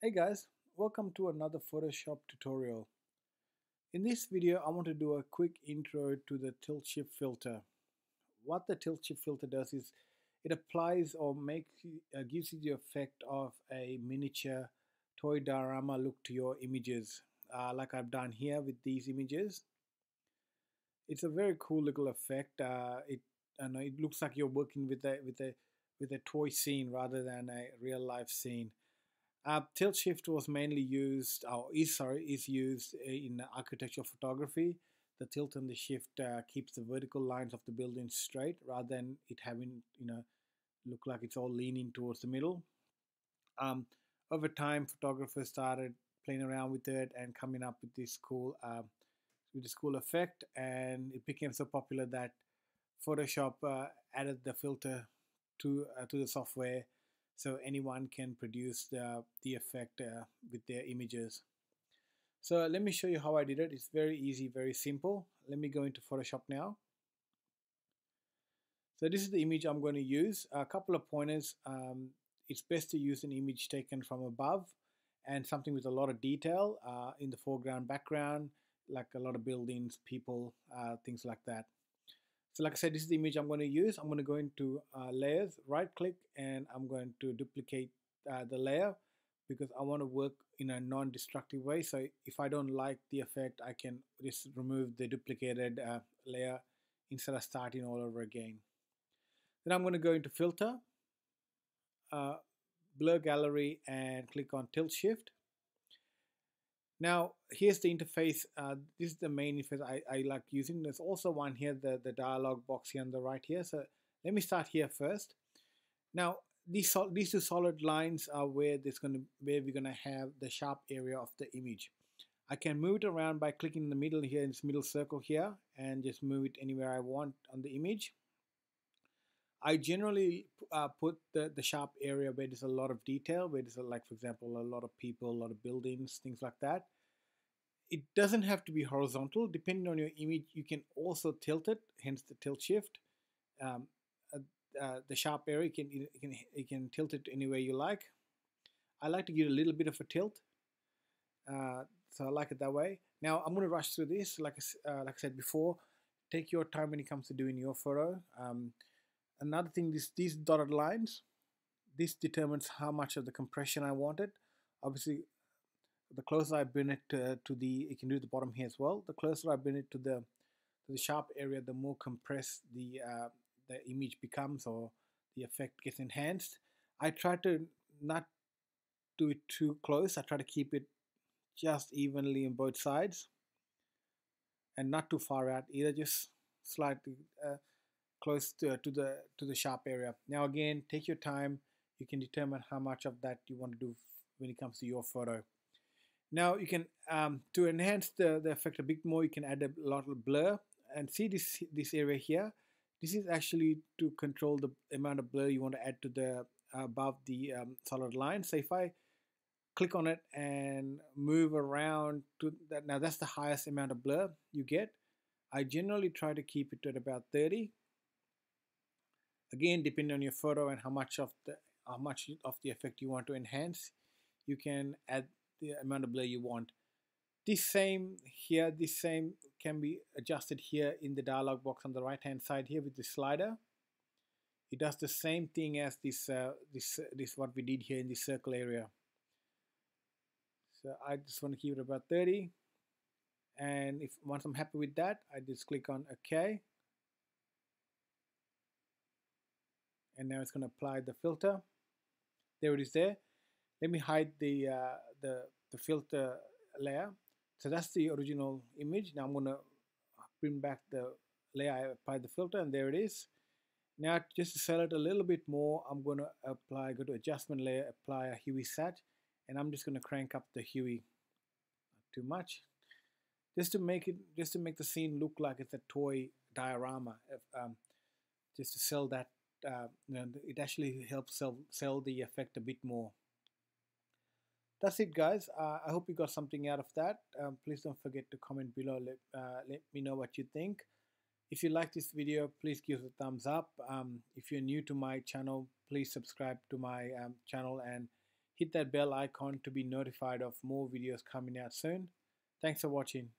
Hey guys, welcome to another Photoshop tutorial. In this video I want to do a quick intro to the tilt shift filter. What the tilt shift filter does is it applies or makes uh, gives you the effect of a miniature toy diorama look to your images uh, like I've done here with these images. It's a very cool little effect. Uh, it know it looks like you're working with a with a with a toy scene rather than a real life scene. Uh, tilt shift was mainly used, or is sorry, is used in architectural photography. The tilt and the shift uh, keeps the vertical lines of the building straight rather than it having, you know, look like it's all leaning towards the middle. Um, over time, photographers started playing around with it and coming up with this cool, uh, with this cool effect, and it became so popular that Photoshop uh, added the filter to uh, to the software so anyone can produce the, the effect uh, with their images. So let me show you how I did it. It's very easy, very simple. Let me go into Photoshop now. So this is the image I'm going to use. A couple of pointers. Um, it's best to use an image taken from above and something with a lot of detail uh, in the foreground background, like a lot of buildings, people, uh, things like that. So like I said, this is the image I'm going to use. I'm going to go into uh, layers, right click, and I'm going to duplicate uh, the layer because I want to work in a non-destructive way. So if I don't like the effect, I can just remove the duplicated uh, layer instead of starting all over again. Then I'm going to go into filter, uh, blur gallery and click on tilt shift now, here's the interface. Uh, this is the main interface I, I like using. There's also one here, the, the dialog box here on the right here. So let me start here first. Now, these, these two solid lines are where there's to where we're going to have the sharp area of the image. I can move it around by clicking in the middle here in this middle circle here and just move it anywhere I want on the image. I generally uh, put the, the sharp area where there's a lot of detail, where there's a, like, for example, a lot of people, a lot of buildings, things like that. It doesn't have to be horizontal. Depending on your image, you can also tilt it, hence the tilt shift. Um, uh, uh, the sharp area, you can, you, can, you can tilt it any way you like. I like to give a little bit of a tilt. Uh, so I like it that way. Now I'm going to rush through this. Like, uh, like I said before, take your time when it comes to doing your photo. Um, another thing is these dotted lines this determines how much of the compression I wanted. Obviously the closer I bring it to, to the you can do the bottom here as well. The closer I bring it to the to the sharp area the more compressed the uh, the image becomes or the effect gets enhanced. I try to not do it too close. I try to keep it just evenly on both sides and not too far out either just slightly uh, close to, to the to the sharp area. Now again, take your time. You can determine how much of that you want to do when it comes to your photo. Now you can, um, to enhance the, the effect a bit more, you can add a lot of blur and see this, this area here. This is actually to control the amount of blur you want to add to the above the um, solid line. So if I click on it and move around to that, now that's the highest amount of blur you get. I generally try to keep it at about 30 again depending on your photo and how much of the how much of the effect you want to enhance you can add the amount of blur you want. This same here this same can be adjusted here in the dialog box on the right hand side here with the slider. It does the same thing as this uh, this this what we did here in the circle area. So I just want to keep it about 30 and if once I'm happy with that I just click on OK and now it's going to apply the filter. There it is there. Let me hide the uh, the the filter layer. So that's the original image. Now I'm going to bring back the layer I applied the filter and there it is. Now just to sell it a little bit more I'm going to apply go to adjustment layer apply a hue sat and I'm just going to crank up the hue. Not too much. Just to make it just to make the scene look like it's a toy diorama um, just to sell that uh, it actually helps sell, sell the effect a bit more. That's it guys. Uh, I hope you got something out of that. Um, please don't forget to comment below. Let, uh, let me know what you think. If you like this video, please give it a thumbs up. Um, if you're new to my channel, please subscribe to my um, channel and hit that bell icon to be notified of more videos coming out soon. Thanks for watching.